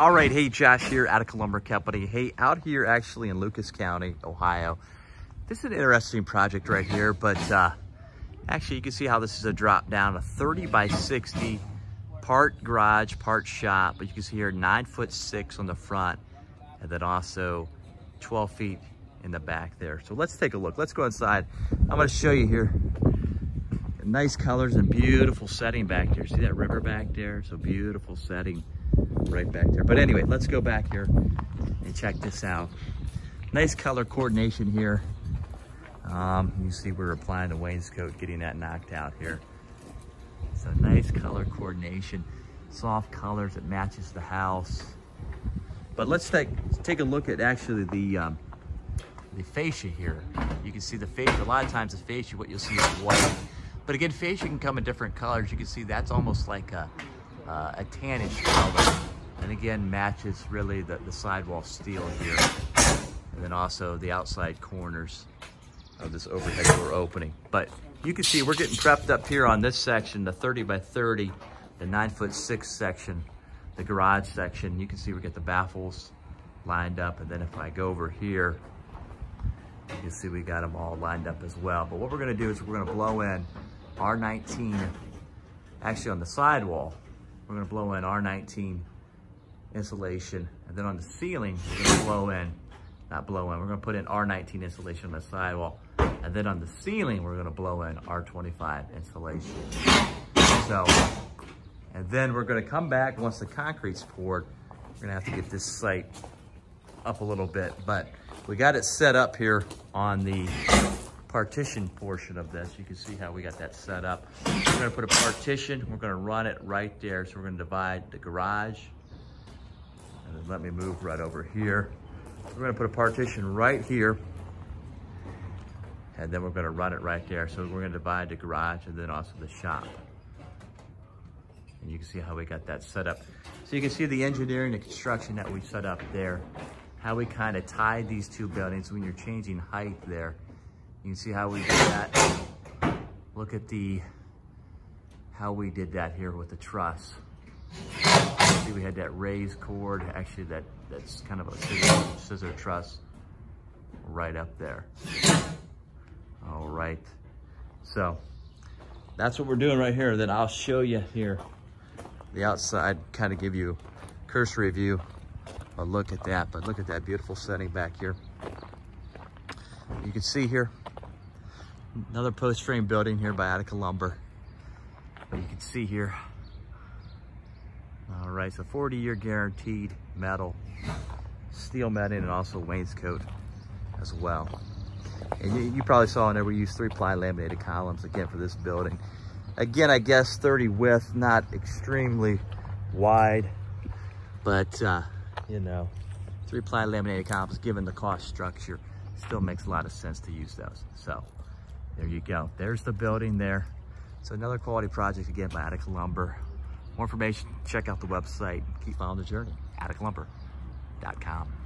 All right, hey, Josh here, Attica Lumber Company. Hey, out here actually in Lucas County, Ohio. This is an interesting project right here, but uh, actually you can see how this is a drop down, a 30 by 60, part garage, part shop, but you can see here nine foot six on the front, and then also 12 feet in the back there. So let's take a look. Let's go inside. I'm gonna show you here. Nice colors and beautiful setting back there. See that river back there? So beautiful setting right back there. But anyway, let's go back here and check this out. Nice color coordination here. Um, you see we're applying the wainscot, getting that knocked out here. So nice color coordination, soft colors that matches the house. But let's take, take a look at actually the, um, the fascia here. You can see the fascia, a lot of times the fascia, what you'll see is white. But again, fascia can come in different colors. You can see that's almost like a, uh, a tannish color. And again, matches really the, the sidewall steel here. And then also the outside corners of this overhead door opening. But you can see we're getting prepped up here on this section, the 30 by 30, the nine foot six section, the garage section. You can see we get the baffles lined up. And then if I go over here, you can see we got them all lined up as well. But what we're gonna do is we're gonna blow in R19, actually on the sidewall, we're gonna blow in R19 insulation. And then on the ceiling, we're gonna blow in, not blow in, we're gonna put in R19 insulation on the sidewall. And then on the ceiling, we're gonna blow in R25 insulation. So, and then we're gonna come back once the concrete's poured, we're gonna have to get this site up a little bit, but we got it set up here on the partition portion of this. You can see how we got that set up. We're gonna put a partition, we're gonna run it right there. So we're gonna divide the garage. And then let me move right over here. We're gonna put a partition right here. And then we're gonna run it right there. So we're gonna divide the garage and then also the shop. And you can see how we got that set up. So you can see the engineering and construction that we set up there. How we kind of tied these two buildings when you're changing height there. You can see how we did that. Look at the, how we did that here with the truss. See, we had that raised chord, actually that, that's kind of a scissor, scissor truss right up there. All right, so that's what we're doing right here. Then I'll show you here the outside, kind of give you cursory view, a look at that, but look at that beautiful setting back here. You can see here, Another post frame building here by Attica Lumber. You can see here. All right, so 40 year guaranteed metal, steel matting, and also wainscot as well. And you, you probably saw there we used three ply laminated columns again for this building. Again, I guess 30 width, not extremely wide, but uh, you know, three ply laminated columns given the cost structure still makes a lot of sense to use those. So there you go. There's the building there. So another quality project again by Attica Lumber. More information, check out the website. Keep on the journey, atticalumber.com.